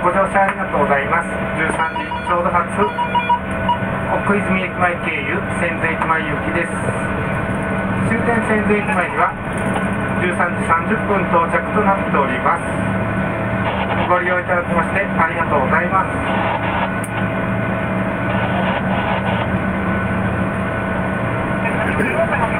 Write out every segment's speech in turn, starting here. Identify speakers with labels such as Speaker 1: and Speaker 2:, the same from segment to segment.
Speaker 1: ご乗車ありがとうございます。13時ちょうど発奥泉駅前経由千頭駅前行きです。終点千頭駅前には13時30分到着となっております。ご利用いただきましてありがとうございます。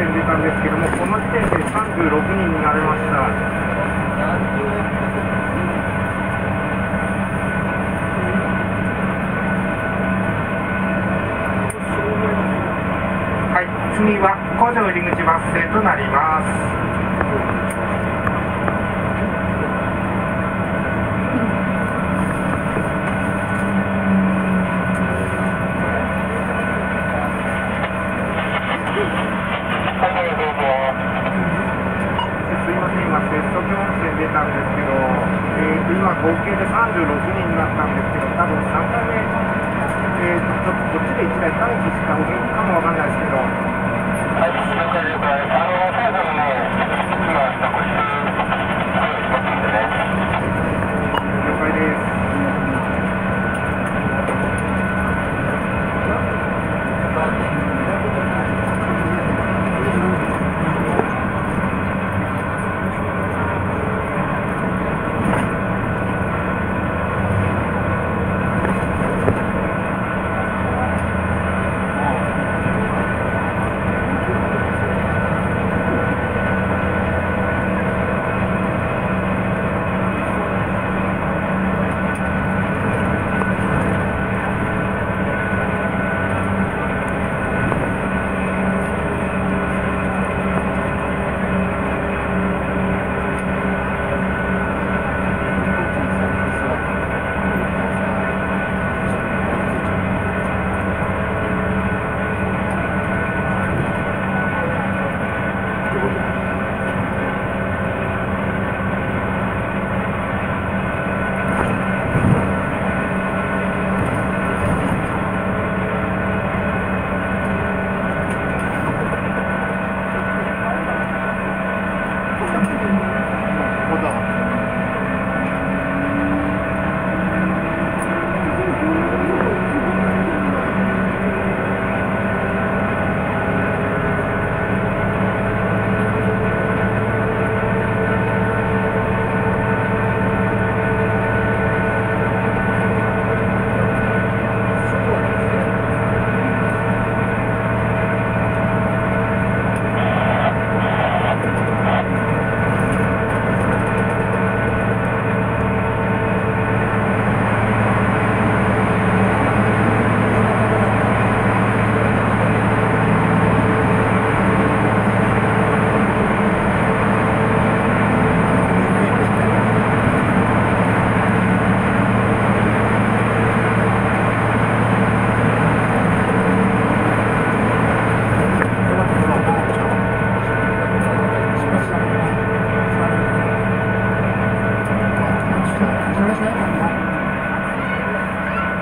Speaker 1: 削温泉出たんですけどもこの時点で36人になれました。はい次は工場入り口バス停となりますすいません、今、接続出たんですけど、えーと今合計で36人になったんですけど、多分3回目、えーちょっとこっちで1台待機した方がいいかもわかんないですけど、
Speaker 2: はい、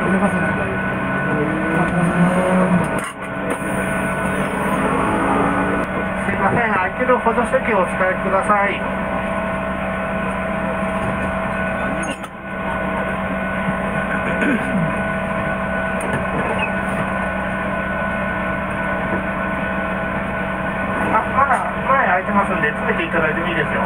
Speaker 2: す
Speaker 1: いません、空いてる補助席をお使いください。あ、まだ前空いてますんで、詰めていただいてもいいですよ。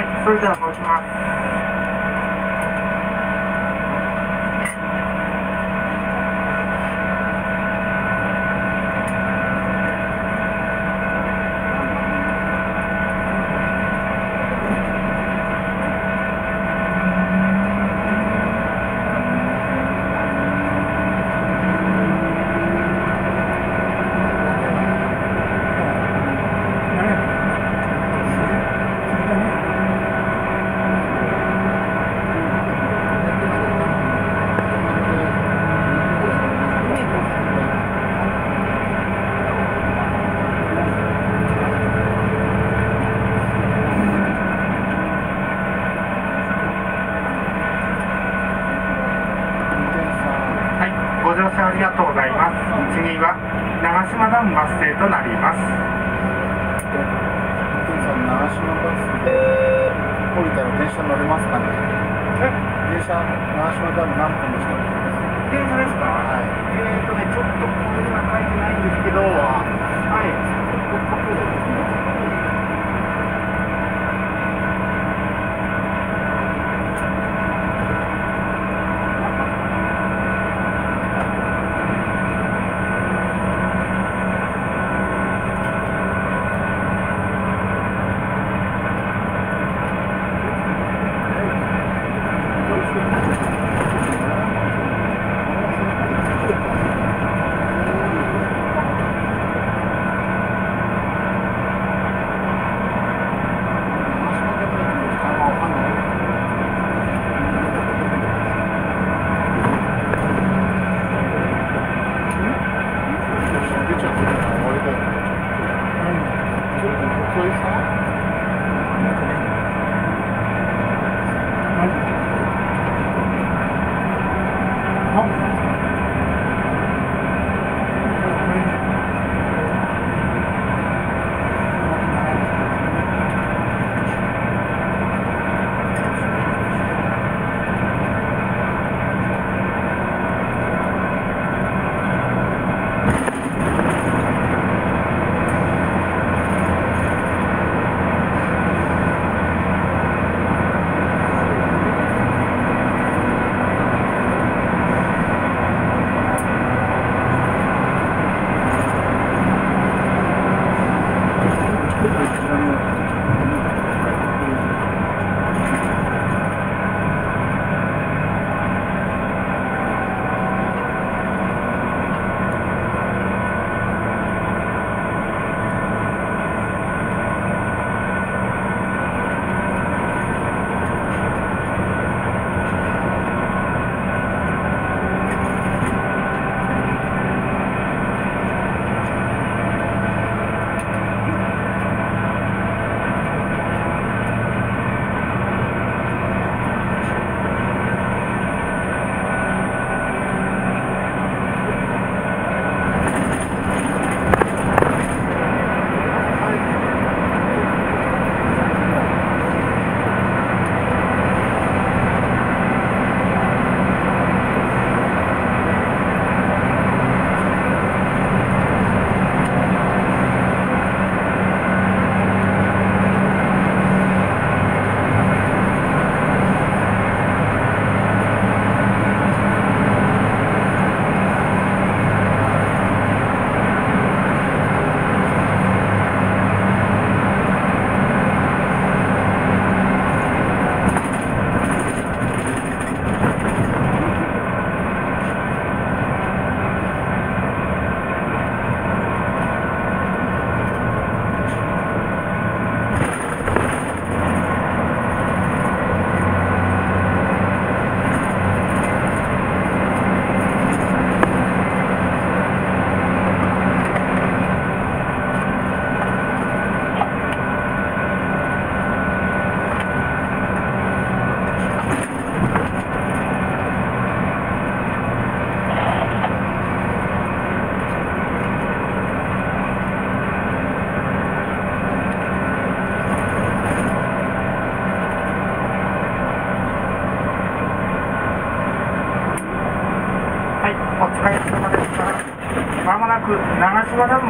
Speaker 1: はい、それでは申します。はい、ご乗車ありがとうございます。次は長島ダムバス停となります。
Speaker 3: 長島バスで降りたら電車乗れますかね？電車長島ダム何分でした
Speaker 1: 電車ですか？
Speaker 3: はい。
Speaker 1: えーとね、ちょっとここには書いてないんですけど、はい。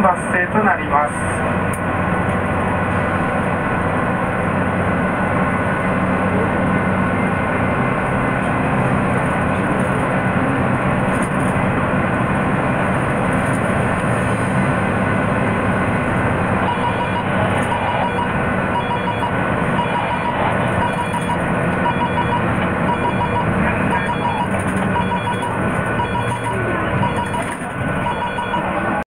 Speaker 1: お疲